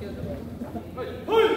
Hey!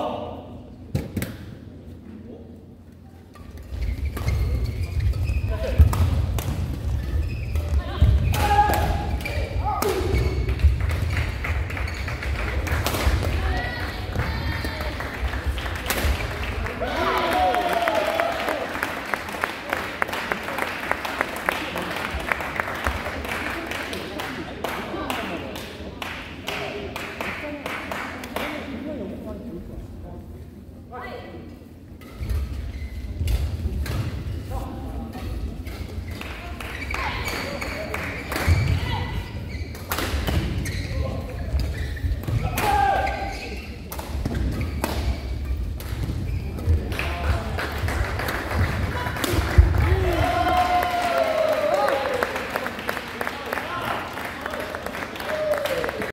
Oh.